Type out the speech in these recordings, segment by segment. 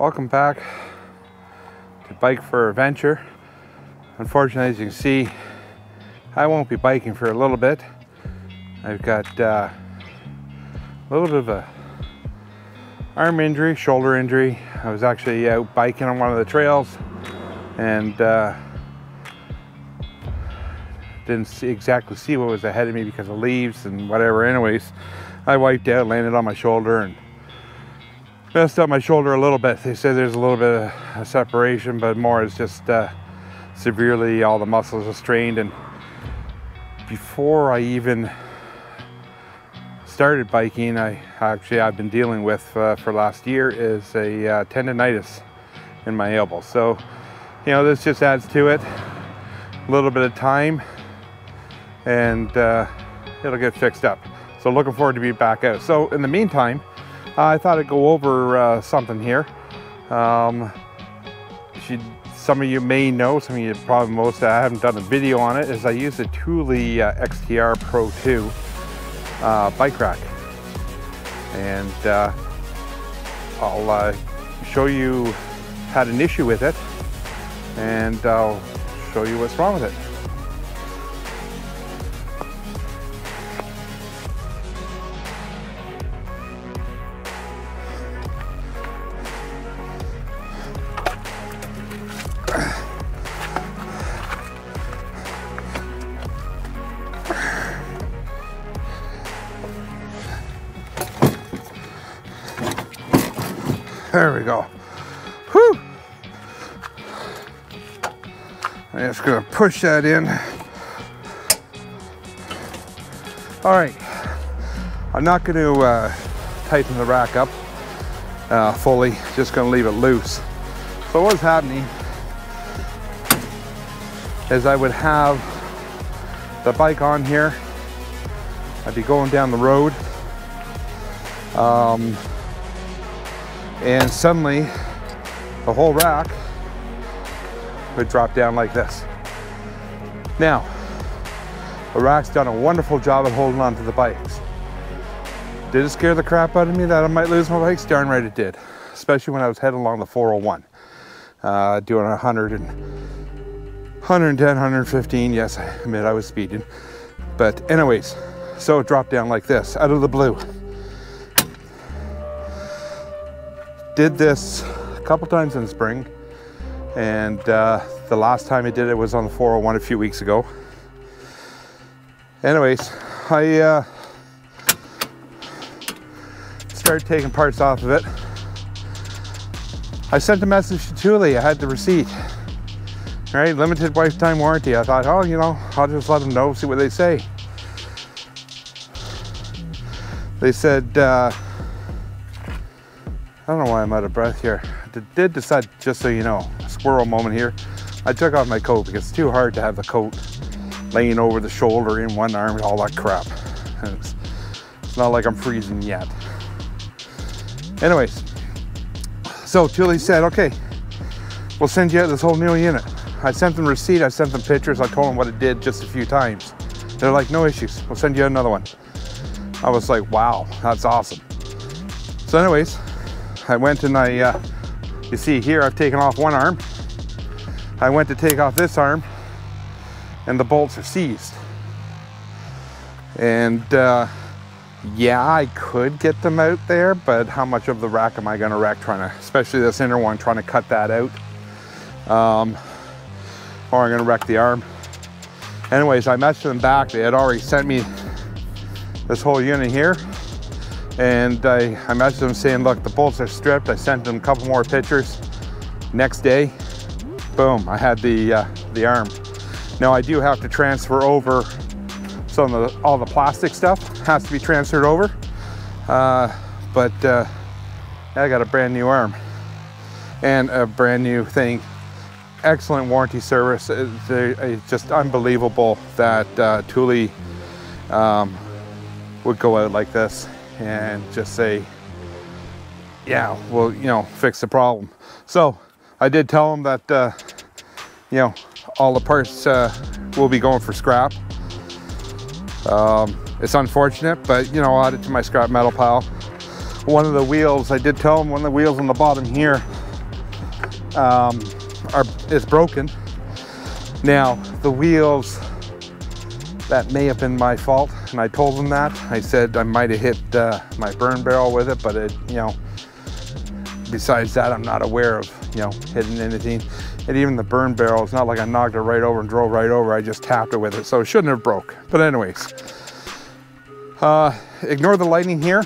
Welcome back to Bike for Adventure. Unfortunately, as you can see, I won't be biking for a little bit. I've got uh, a little bit of a arm injury, shoulder injury. I was actually out biking on one of the trails and uh, didn't see, exactly see what was ahead of me because of leaves and whatever. Anyways, I wiped out, landed on my shoulder and messed up my shoulder a little bit. They said there's a little bit of separation, but more is just uh, severely all the muscles are strained. And before I even started biking, I actually I've been dealing with uh, for last year is a uh, tendonitis in my elbow. So, you know, this just adds to it. A little bit of time, and uh, it'll get fixed up. So, looking forward to be back out. So, in the meantime, I thought I'd go over uh, something here. Um, some of you may know, some of you probably most, I haven't done a video on it, is I use the Thule uh, XTR Pro 2 uh, bike rack. And uh, I'll uh, show you had an issue with it and I'll show you what's wrong with it. There we go. Whew. I'm just gonna push that in. All right, I'm not gonna uh, tighten the rack up uh, fully, just gonna leave it loose. So what's happening is I would have the bike on here, I'd be going down the road, um, and suddenly the whole rack would drop down like this. Now, the rack's done a wonderful job of holding on to the bikes. Did it scare the crap out of me that I might lose my bikes? Darn right it did, especially when I was heading along the 401, uh, doing 100 and 110, 115. Yes, I admit I was speeding. But anyways, so it dropped down like this, out of the blue. Did this a couple times in spring and uh, the last time I did it was on the 401 a few weeks ago. Anyways, I uh, started taking parts off of it. I sent a message to Thule, I had the receipt. Right, limited lifetime warranty. I thought, oh, you know, I'll just let them know, see what they say. They said, uh, I don't know why I'm out of breath here. I did decide, just so you know, squirrel moment here. I took off my coat because it's too hard to have the coat laying over the shoulder in one arm and all that crap. It's, it's, not like I'm freezing yet. Anyways, so Thule said, okay, we'll send you out this whole new unit. I sent them receipt, I sent them pictures, I told them what it did just a few times. They're like, no issues, we'll send you another one. I was like, wow, that's awesome. So anyways, I went and I, uh, you see here, I've taken off one arm. I went to take off this arm and the bolts are seized. And uh, yeah, I could get them out there, but how much of the rack am I gonna wreck trying to, especially this inner one, trying to cut that out. Um, or I'm gonna wreck the arm. Anyways, I messaged them back. They had already sent me this whole unit here and I, I messaged them saying, look, the bolts are stripped. I sent them a couple more pictures. Next day, boom, I had the, uh, the arm. Now I do have to transfer over some of the, all the plastic stuff has to be transferred over. Uh, but uh, I got a brand new arm and a brand new thing. Excellent warranty service. It's, it's just unbelievable that uh, Thule um, would go out like this and just say, yeah, well, you know, fix the problem. So I did tell them that, uh, you know, all the parts uh, will be going for scrap. Um, it's unfortunate, but you know, I'll add it to my scrap metal pile. One of the wheels, I did tell them one of the wheels on the bottom here um, are is broken. Now the wheels that may have been my fault, and I told them that. I said I might have hit uh, my burn barrel with it, but it, you know, besides that, I'm not aware of you know hitting anything. And even the burn barrel, it's not like I knocked it right over and drove right over. I just tapped it with it, so it shouldn't have broke. But anyways, uh, ignore the lighting here.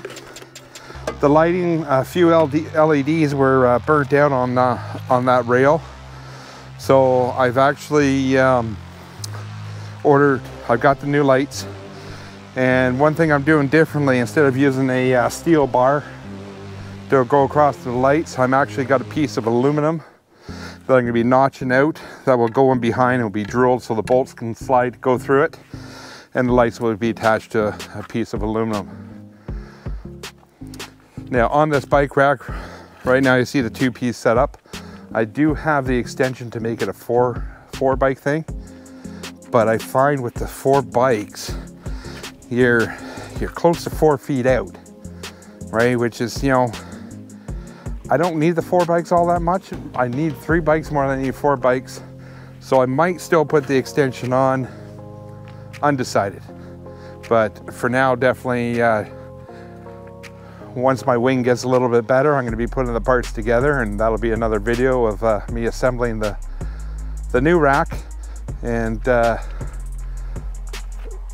The lighting, a few LEDs were uh, burnt out on uh, on that rail. So I've actually um, ordered, I've got the new lights. And one thing I'm doing differently, instead of using a uh, steel bar to go across the lights, I'm actually got a piece of aluminum that I'm gonna be notching out that will go in behind and will be drilled so the bolts can slide, go through it. And the lights will be attached to a piece of aluminum. Now on this bike rack, right now you see the two piece setup. I do have the extension to make it a four, four bike thing, but I find with the four bikes, you're, you're close to four feet out, right? Which is, you know, I don't need the four bikes all that much. I need three bikes more than I need four bikes. So I might still put the extension on, undecided. But for now, definitely uh, once my wing gets a little bit better, I'm gonna be putting the parts together and that'll be another video of uh, me assembling the, the new rack. And uh,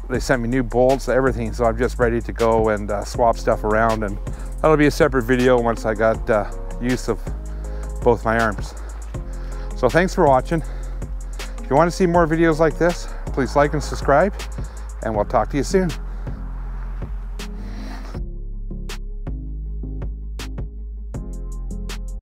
they sent me new bolts, everything. So I'm just ready to go and uh, swap stuff around. And that'll be a separate video once I got uh, use of both my arms. So thanks for watching. If you wanna see more videos like this, please like and subscribe and we'll talk to you soon.